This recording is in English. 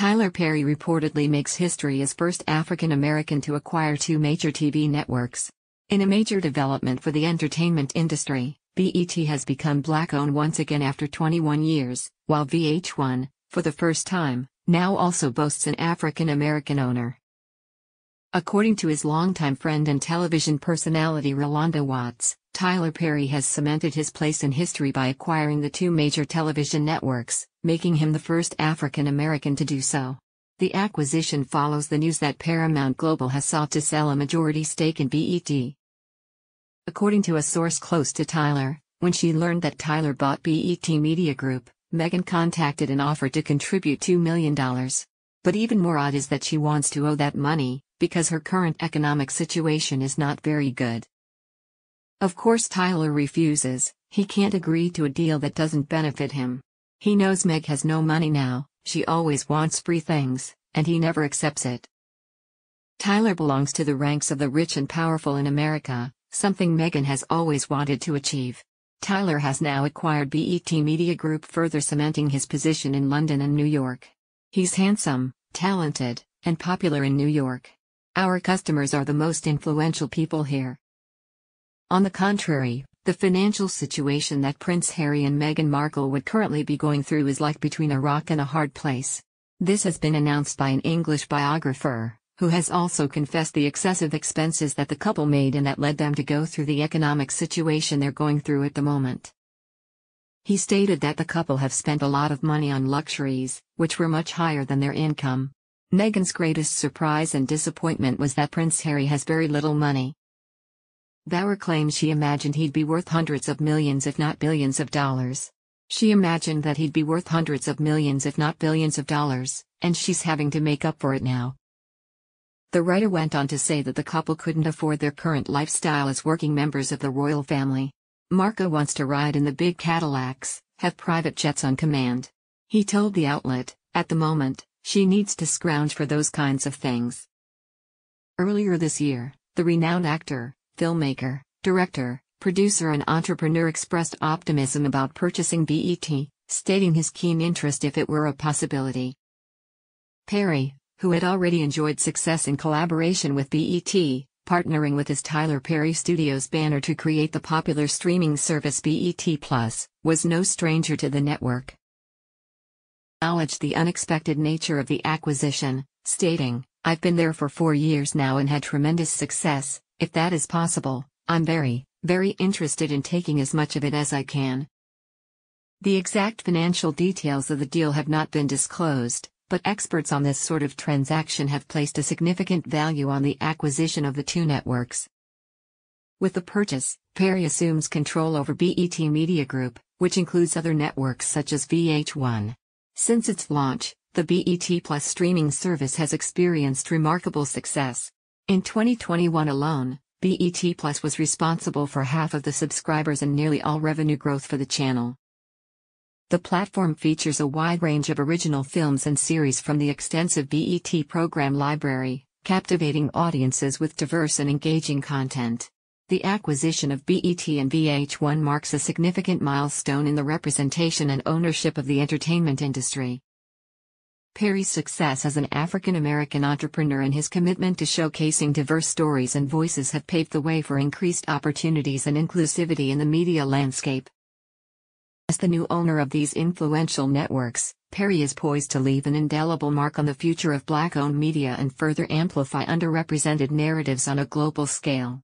Tyler Perry reportedly makes history as first African American to acquire two major TV networks. In a major development for the entertainment industry, BET has become black owned once again after 21 years, while VH1, for the first time, now also boasts an African American owner. According to his longtime friend and television personality Rolanda Watts, Tyler Perry has cemented his place in history by acquiring the two major television networks, making him the first African American to do so. The acquisition follows the news that Paramount Global has sought to sell a majority stake in BET. According to a source close to Tyler, when she learned that Tyler bought BET Media Group, Meghan contacted and offered to contribute $2 million. But even more odd is that she wants to owe that money, because her current economic situation is not very good. Of course, Tyler refuses, he can't agree to a deal that doesn't benefit him. He knows Meg has no money now, she always wants free things, and he never accepts it. Tyler belongs to the ranks of the rich and powerful in America, something Meghan has always wanted to achieve. Tyler has now acquired BET Media Group, further cementing his position in London and New York. He's handsome, talented, and popular in New York. Our customers are the most influential people here. On the contrary, the financial situation that Prince Harry and Meghan Markle would currently be going through is like between a rock and a hard place. This has been announced by an English biographer, who has also confessed the excessive expenses that the couple made and that led them to go through the economic situation they're going through at the moment. He stated that the couple have spent a lot of money on luxuries, which were much higher than their income. Meghan's greatest surprise and disappointment was that Prince Harry has very little money. Bower claims she imagined he'd be worth hundreds of millions if not billions of dollars. She imagined that he'd be worth hundreds of millions if not billions of dollars, and she's having to make up for it now. The writer went on to say that the couple couldn't afford their current lifestyle as working members of the royal family. Markle wants to ride in the big Cadillacs, have private jets on command. He told the outlet, at the moment, she needs to scrounge for those kinds of things. Earlier this year, the renowned actor, filmmaker, director, producer, and entrepreneur expressed optimism about purchasing BET, stating his keen interest if it were a possibility. Perry, who had already enjoyed success in collaboration with BET, partnering with his Tyler Perry Studios banner to create the popular streaming service BET Plus, was no stranger to the network. Acknowledged the unexpected nature of the acquisition, stating, I've been there for four years now and had tremendous success, if that is possible, I'm very, very interested in taking as much of it as I can. The exact financial details of the deal have not been disclosed, but experts on this sort of transaction have placed a significant value on the acquisition of the two networks. With the purchase, Perry assumes control over BET Media Group, which includes other networks such as VH1. Since its launch, the BET Plus streaming service has experienced remarkable success. In 2021 alone, BET Plus was responsible for half of the subscribers and nearly all revenue growth for the channel. The platform features a wide range of original films and series from the extensive BET program library, captivating audiences with diverse and engaging content. The acquisition of BET and VH1 marks a significant milestone in the representation and ownership of the entertainment industry. Perry's success as an African American entrepreneur and his commitment to showcasing diverse stories and voices have paved the way for increased opportunities and inclusivity in the media landscape. As the new owner of these influential networks, Perry is poised to leave an indelible mark on the future of black owned media and further amplify underrepresented narratives on a global scale.